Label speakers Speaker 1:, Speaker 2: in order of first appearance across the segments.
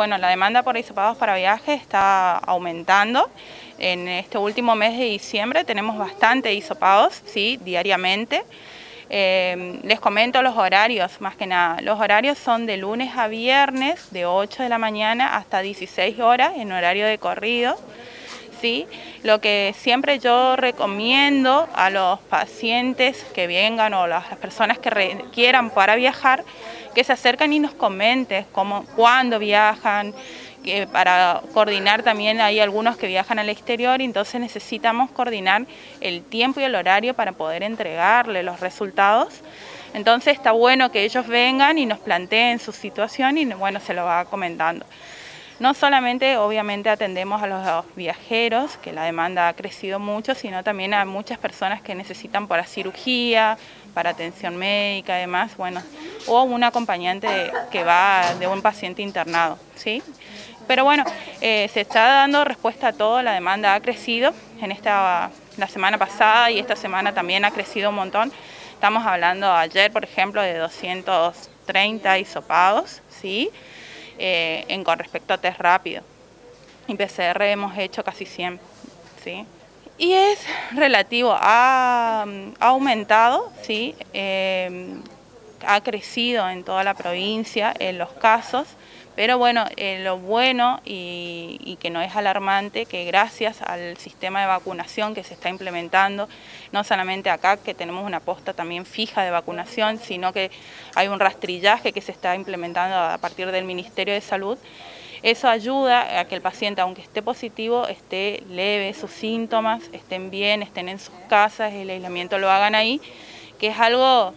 Speaker 1: Bueno, la demanda por hisopados para viaje está aumentando. En este último mes de diciembre tenemos bastante hisopados, sí, diariamente. Eh, les comento los horarios, más que nada. Los horarios son de lunes a viernes, de 8 de la mañana hasta 16 horas, en horario de corrido. ¿Sí? Lo que siempre yo recomiendo a los pacientes que vengan o las personas que requieran para viajar, que se acercan y nos comenten cómo, cuándo viajan, para coordinar también hay algunos que viajan al exterior, entonces necesitamos coordinar el tiempo y el horario para poder entregarle los resultados. Entonces está bueno que ellos vengan y nos planteen su situación y bueno, se lo va comentando. No solamente obviamente atendemos a los viajeros, que la demanda ha crecido mucho, sino también a muchas personas que necesitan para cirugía, para atención médica y demás, bueno, o un acompañante que va de un paciente internado, ¿sí? Pero bueno, eh, se está dando respuesta a todo, la demanda ha crecido, en esta, la semana pasada y esta semana también ha crecido un montón, estamos hablando ayer, por ejemplo, de 230 hisopados, ¿sí?, eh, en, con respecto a test rápido. Y PCR hemos hecho casi 100, ¿sí? Y es relativo, ha, aumentado, ¿sí? Eh, ha crecido en toda la provincia en los casos, pero bueno, eh, lo bueno y, que no es alarmante, que gracias al sistema de vacunación que se está implementando, no solamente acá que tenemos una posta también fija de vacunación, sino que hay un rastrillaje que se está implementando a partir del Ministerio de Salud, eso ayuda a que el paciente, aunque esté positivo, esté leve, sus síntomas estén bien, estén en sus casas, el aislamiento lo hagan ahí, que es algo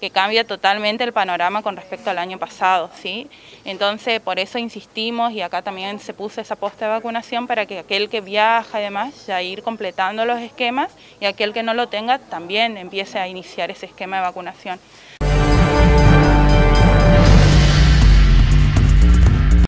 Speaker 1: que cambia totalmente el panorama con respecto al año pasado, ¿sí? Entonces, por eso insistimos y acá también se puso esa posta de vacunación para que aquel que viaja además ya ir completando los esquemas y aquel que no lo tenga también empiece a iniciar ese esquema de vacunación.